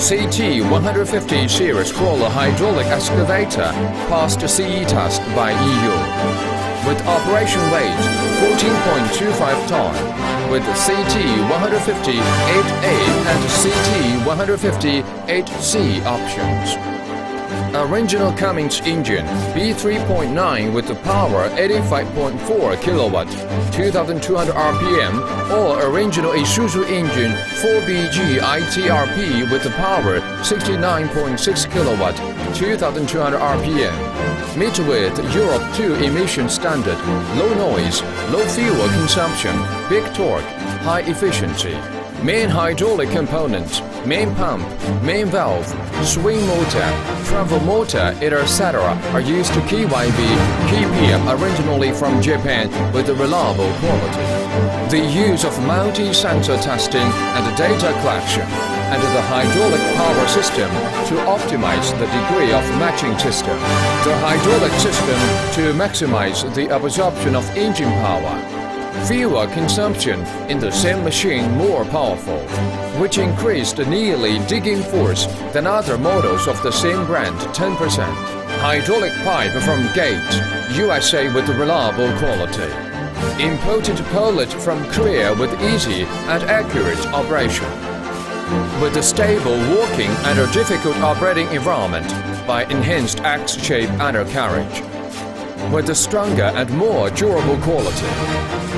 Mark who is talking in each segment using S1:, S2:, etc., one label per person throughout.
S1: CT-150 series crawler hydraulic excavator passed CE test by EU. With operation weight 14.25 ton, with CT-150 8A and CT-150 8C options. Original Cummins engine B3.9 with the power 85.4 kilowatt, 2200 RPM or original Isuzu engine 4BG ITRP with the power 69.6 kilowatt, 2200 RPM. Meet with Europe 2 emission standard, low noise, low fuel consumption, big torque, high efficiency main hydraulic components, main pump, main valve, swing motor, travel motor, etc. are used to KYB, KP originally from Japan with a reliable quality. The use of multi-sensor testing and data collection and the hydraulic power system to optimize the degree of matching system. The hydraulic system to maximize the absorption of engine power Fuel consumption in the same machine more powerful, which increased nearly digging force than other models of the same brand 10%. Hydraulic pipe from Gates, USA with reliable quality. Imported Polish from Korea with easy and accurate operation. With a stable working under difficult operating environment by enhanced X-shape undercarriage. With a stronger and more durable quality.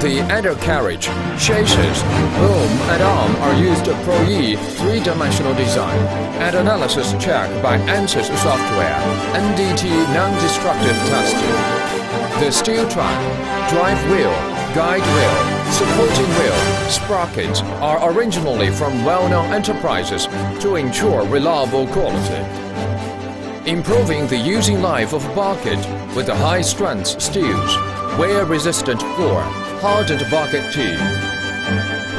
S1: The undercarriage, chassis, boom and arm are used Pro E three-dimensional design and analysis check by ANSYS software, NDT non-destructive testing. The steel track, drive wheel, guide wheel, supporting wheel, sprockets are originally from well-known enterprises to ensure reliable quality. Improving the using life of bucket with the high-strength steels, wear-resistant floor, hardened bucket T.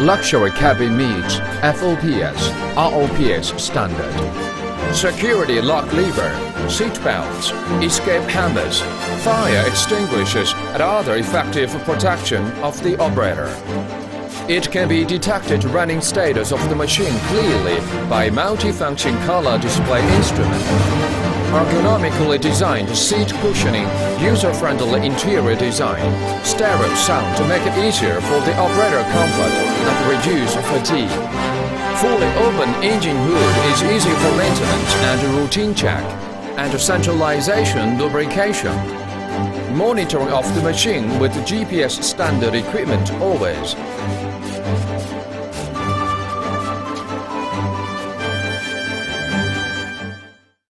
S1: Luxury cabin meets FOPS, ROPS standard. Security lock lever, seat belts, escape hammers, fire extinguishers and other effective protection of the operator. It can be detected running status of the machine clearly by multifunction color display instrument ergonomically designed seat cushioning, user-friendly interior design, stereo sound to make it easier for the operator comfort and reduce fatigue. Fully open engine hood is easy for maintenance and routine check, and centralization lubrication. Monitoring of the machine with GPS standard equipment always.